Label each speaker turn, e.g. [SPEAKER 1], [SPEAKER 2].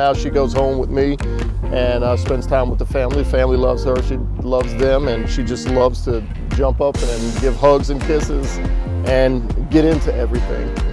[SPEAKER 1] now she goes home with me and uh, spends time with the family. Family loves her. She loves them, and she just loves to jump up and give hugs and kisses and get into everything.